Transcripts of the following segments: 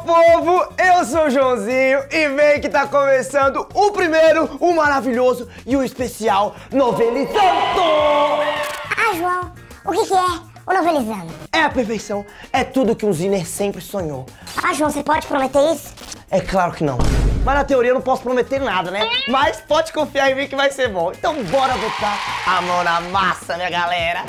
povo, eu sou o Joãozinho e vem que tá começando o primeiro, o maravilhoso e o especial Novelizando! Ah, João, o que, que é o novelizando? É a perfeição, é tudo que um Ziner sempre sonhou. Ah, João, você pode prometer isso? É claro que não. Mas na teoria eu não posso prometer nada, né? Mas pode confiar em mim que vai ser bom. Então bora botar a mão na massa, minha galera!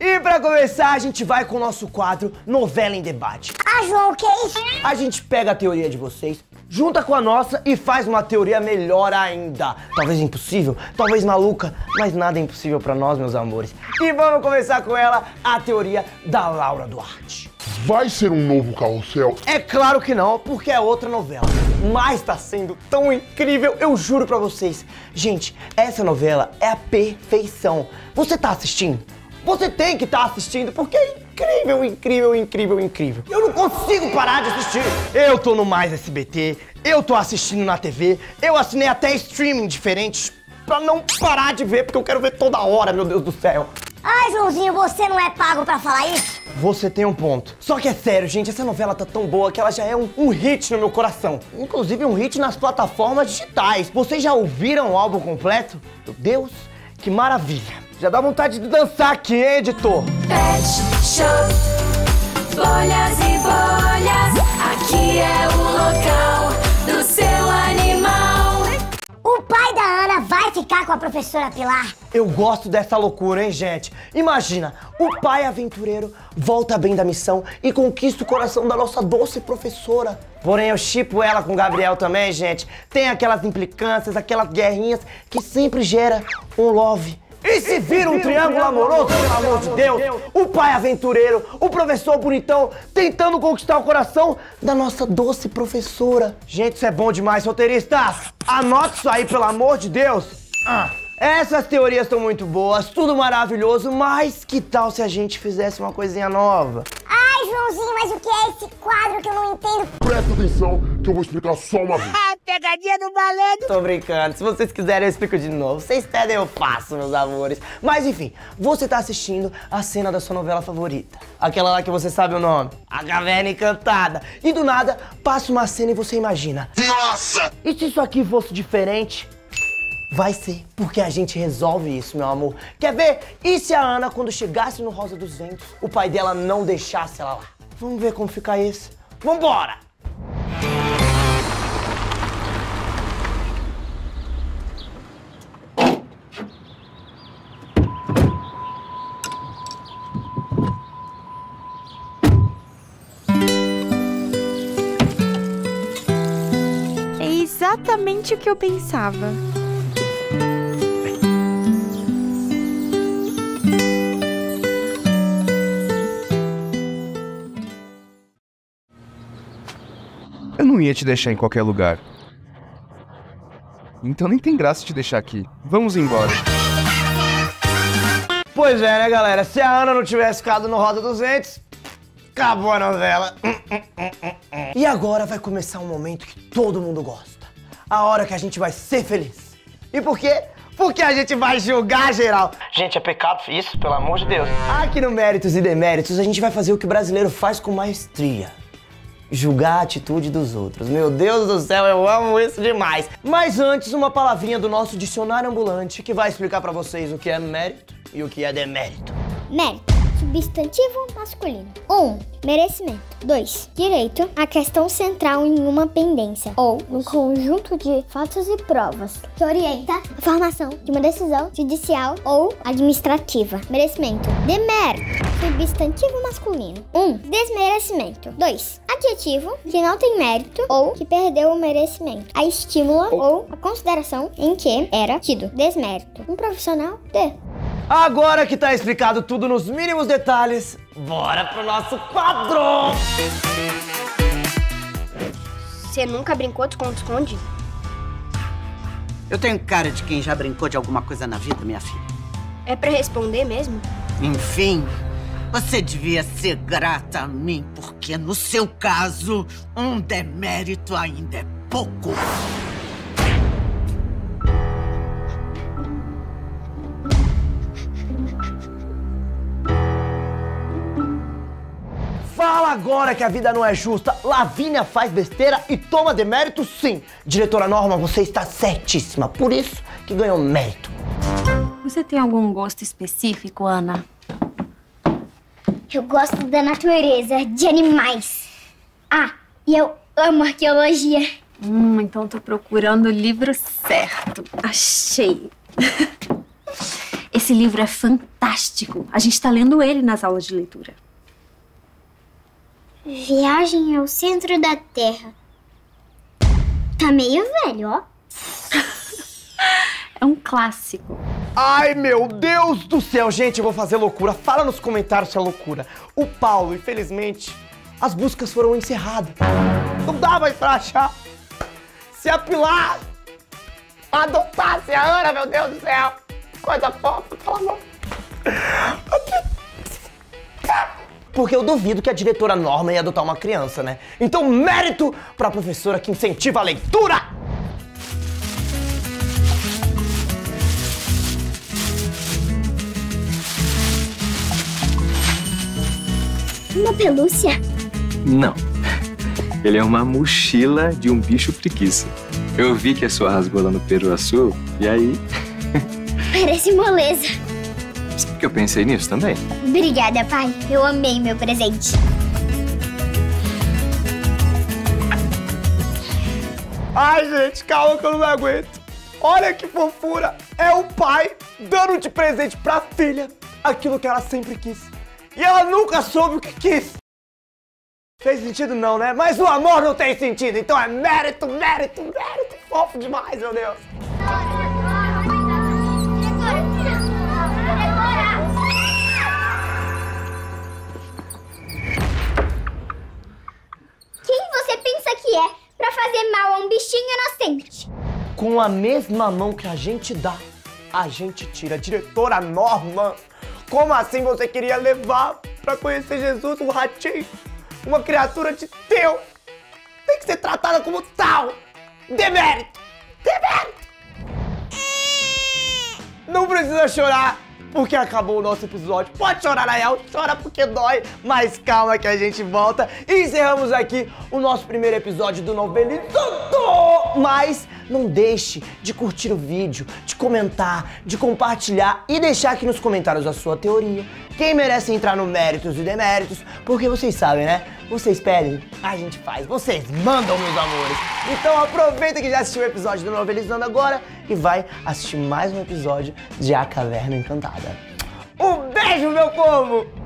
E pra começar, a gente vai com o nosso quadro Novela em Debate. Ah, João, o que é isso? A gente pega a teoria de vocês, junta com a nossa e faz uma teoria melhor ainda. Talvez impossível, talvez maluca, mas nada é impossível pra nós, meus amores. E vamos começar com ela, a teoria da Laura Duarte. Vai ser um novo carrossel? É claro que não, porque é outra novela. Mas tá sendo tão incrível, eu juro pra vocês. Gente, essa novela é a perfeição. Você tá assistindo? Você tem que estar tá assistindo porque é incrível, incrível, incrível, incrível. Eu não consigo parar de assistir. Eu tô no Mais SBT, eu tô assistindo na TV, eu assinei até streaming diferentes pra não parar de ver porque eu quero ver toda hora, meu Deus do céu. Ai, Joãozinho, você não é pago pra falar isso? Você tem um ponto. Só que é sério, gente, essa novela tá tão boa que ela já é um, um, hit no meu coração. Inclusive um hit nas plataformas digitais. Vocês já ouviram o álbum completo? Meu Deus, que maravilha. Já dá vontade de dançar aqui, hein, editor? Pet Shop, bolhas e bolhas, aqui é o local do seu animal. O pai da Ana vai ficar com a professora Pilar? Eu gosto dessa loucura, hein, gente? Imagina, o pai aventureiro volta bem da missão e conquista o coração da nossa doce professora. Porém, eu chipo ela com o Gabriel também, gente. Tem aquelas implicâncias, aquelas guerrinhas que sempre gera um love e se vira um triângulo amoroso, pelo amor de Deus, o pai aventureiro, o professor bonitão, tentando conquistar o coração da nossa doce professora. Gente, isso é bom demais, roteiristas. Anote isso aí, pelo amor de Deus. Ah. Essas teorias estão muito boas, tudo maravilhoso, mas que tal se a gente fizesse uma coisinha nova? Joãozinho, mas o que é esse quadro que eu não entendo? Presta atenção que eu vou explicar só uma vez. Ah, pegadinha do malandro! Tô brincando, se vocês quiserem eu explico de novo. Vocês pedem, eu faço, meus amores. Mas enfim, você tá assistindo a cena da sua novela favorita. Aquela lá que você sabe o nome. A Caverna Encantada. E do nada, passa uma cena e você imagina. Nossa! E se isso aqui fosse diferente? Vai ser, porque a gente resolve isso, meu amor. Quer ver? E se a Ana, quando chegasse no Rosa dos Ventos, o pai dela não deixasse ela lá? Vamos ver como fica isso. Vambora! É exatamente o que eu pensava. Eu não ia te deixar em qualquer lugar. Então nem tem graça te deixar aqui. Vamos embora. Pois é, né, galera? Se a Ana não tivesse ficado no Roda dos Ventos, acabou a novela. E agora vai começar um momento que todo mundo gosta. A hora que a gente vai ser feliz. E por quê? Porque a gente vai julgar geral. Gente, é pecado isso, pelo amor de Deus. Aqui no Méritos e Deméritos, a gente vai fazer o que o brasileiro faz com maestria julgar a atitude dos outros. Meu Deus do céu, eu amo isso demais. Mas antes, uma palavrinha do nosso dicionário ambulante que vai explicar para vocês o que é mérito e o que é demérito. Mérito. Substantivo masculino. 1. Um, merecimento. 2. Direito. A questão central em uma pendência ou no conjunto de fatos e provas que orienta a formação de uma decisão judicial ou administrativa. Merecimento. Demérito. Substantivo masculino. 1. Um, desmerecimento. 2. Adjetivo que não tem mérito ou que perdeu o merecimento. A estímula ou a consideração em que era tido desmérito. Um profissional de Agora que tá explicado tudo nos mínimos detalhes, bora pro nosso quadro! Você nunca brincou de esconde-esconde? Eu tenho cara de quem já brincou de alguma coisa na vida, minha filha. É pra responder mesmo? Enfim, você devia ser grata a mim, porque no seu caso, um demérito ainda é pouco. Agora que a vida não é justa, Lavínia faz besteira e toma demérito sim. Diretora Norma, você está certíssima. Por isso que ganhou mérito. Você tem algum gosto específico, Ana? Eu gosto da natureza, de animais. Ah, e eu amo arqueologia. Hum, então tô procurando o livro certo. Achei. Esse livro é fantástico. A gente tá lendo ele nas aulas de leitura. Viagem ao centro da Terra. Tá meio velho, ó. É um clássico. Ai, meu Deus do céu, gente, eu vou fazer loucura. Fala nos comentários se é loucura. O Paulo, infelizmente, as buscas foram encerradas. Não dá mais pra achar. Se a Pilar adotasse a Ana, meu Deus do céu. Coisa fofa, pelo amor. Porque eu duvido que a diretora Norma ia adotar uma criança, né? Então, mérito pra professora que incentiva a leitura! Uma pelúcia? Não. Ele é uma mochila de um bicho preguiça. Eu vi que a sua rasgou lá no Peruaçu, e aí. Parece moleza. Que eu pensei nisso também? Obrigada, pai. Eu amei meu presente. Ai, gente, calma que eu não aguento. Olha que fofura. É o pai dando de presente pra filha aquilo que ela sempre quis. E ela nunca soube o que quis. Fez sentido não, né? Mas o amor não tem sentido, então é mérito, mérito, mérito. Fofo demais, meu Deus. Que é pra fazer mal a um bichinho inocente? Com a mesma mão que a gente dá, a gente tira. Diretora Norma, como assim você queria levar pra conhecer Jesus um ratinho? Uma criatura de Deus? Tem que ser tratada como tal. Demérito! Demérito! Não precisa chorar, porque acabou o nosso episódio. Pode chorar, Nael, chora porque dói, mas calma que a gente volta. E encerramos aqui o nosso primeiro episódio do Novelizando! Mas não deixe de curtir o vídeo, de comentar, de compartilhar e deixar aqui nos comentários a sua teoria. Quem merece entrar no méritos e deméritos, porque vocês sabem, né? Vocês pedem, a gente faz. Vocês mandam, meus amores. Então aproveita que já assistiu o episódio do Novelizando agora e vai assistir mais um episódio de A Caverna Encantada. Um beijo, meu povo!